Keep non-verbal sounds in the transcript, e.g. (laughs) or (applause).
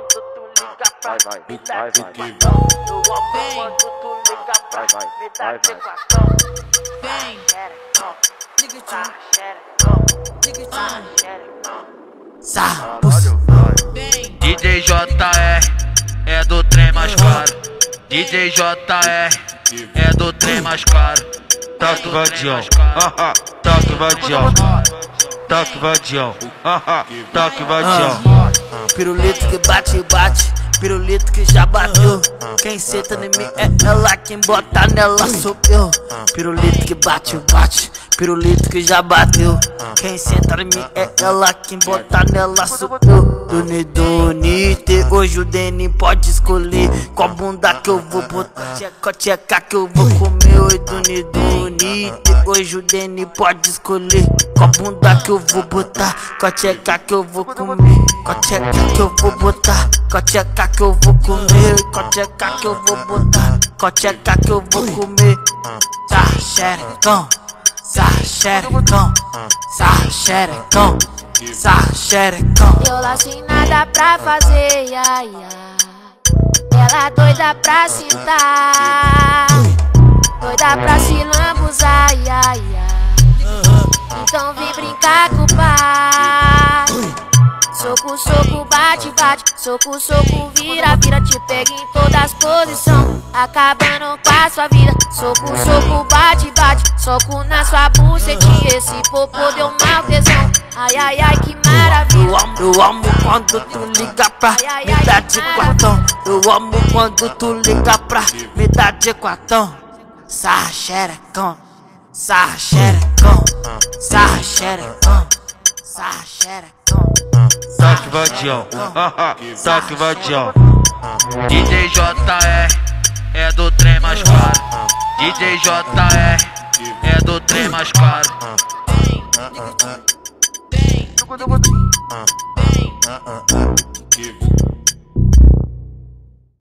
quando tu liga pra Vai, vai, me vai, dar quatão. Eu amo quando tu liga pra Vai, vai, me vai, dar quatão. Vem, tá, tchau, tá, tchau. Vem, DJ JR é do trem mais caro. DJ JR é do trem mais caro. (laughs) Vadião, haha, vadião, toque vadião, (laughs) toque vadião. Pirulito que bate, bate, pirulito que já bateu. Quem senta em mim é ela, quem bota nela sou eu. Pirulito que bate, bate, pirulito que já bateu. Quem senta em mim é ela, quem bota nela sou eu. Doni, hoje o Deni pode escolher qual bunda que eu vou botar. Tcheca, tcheca que eu vou comer. Oi, Doni, hoje o Deni pode escolher qual bunda que eu vou botar. Qual tcheca que eu vou comer. Qual tcheca que eu vou botar. Qual tcheca que eu vou comer. Qual tcheca que eu vou botar. Qual tcheca que eu vou comer. Sa xerecão, sa xerecão, sa xerecão, xerecão. Eu lá sem nada pra fazer, ia, ia. Ela doida pra sentar, doida pra se lambuzar, ia, ia. Então vem brincar com o pai. Soco, soco, bate, bate. Soco, soco, vira, vira. Te pega em todas as posições. Acabando com a sua vida. Soco, soco, bate, bate. Soco na sua bucetinha. Esse popô deu mal tesão. Ai, ai, ai, que maravilha. Eu amo, eu amo quando tu liga pra me dar de quatão. Eu amo quando tu liga pra me dar de quatão. Sarra xerecão, sarra xerecão, sarra xerecão, sarra xerecão. Toque vadião, toque vadião. DJ JR é do trem mais caro. DJ JR é do trem mais caro. vem, vem, vem.